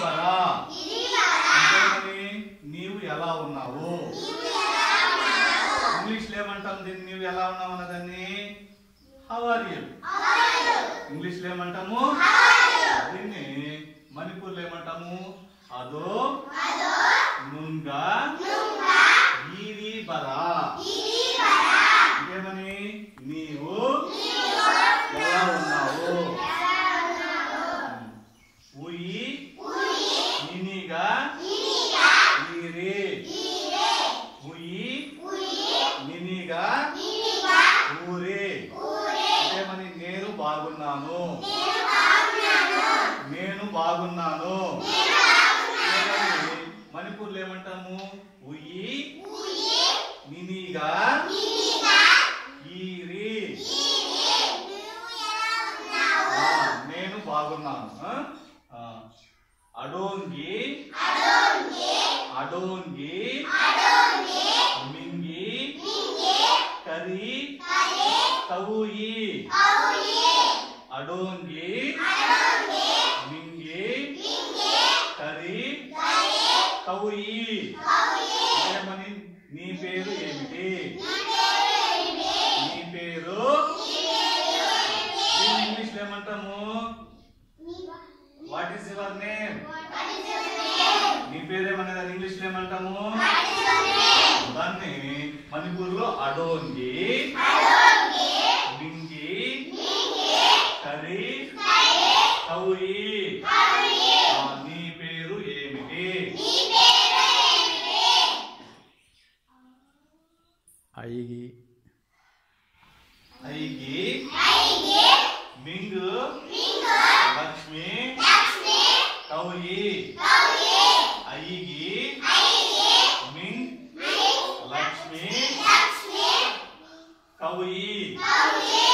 బరా ఇంకేమని నీవు ఎలా ఉన్నావు? ఇంగ్లీష్లో ఏమంటాం దీన్ని నీవు ఎలా ఉన్నావు అన్నదాన్ని? హౌ ఆర్ యు ఇంగ్లీష్లో ఏమంటాము దీన్ని మణిపూర్లో ఏమంటాము అదో నుంగా ఈరి బరా ఇంకేమని నీవు ఎలా ఉన్నావు ఉయి నినిగా ఈరి ఉయి నినిగా? ఊరే. ఇంకేమని నేను బాగున్నాను. నేను బాగున్నాను. మణిపూర్లో ఏమంటాము? ఉయి నినిగా. ఈరి. నేను బాగున్నాను. అడోంగి. అడోంగి. కరి కవుయి అడోంగి మింగి కరి కవుయి ఏమని నీ పేరు ఏమిటి? నీ పేరు ఇంగ్లీష్లో ఏమంటాము? వాట్ ఈస్ యువర్ నేమ్ నీ పేరేమనేది అది ఇంగ్లీష్లో ఏమంటాము? దాన్ని మణిపూర్లో అడోంగి మింగి కరి కౌయి నీ పేరు ఏమిటి? ఐగి. ఐగి మింగు లక్ష్మి. మింగ్ లక్ష్మి కౌయి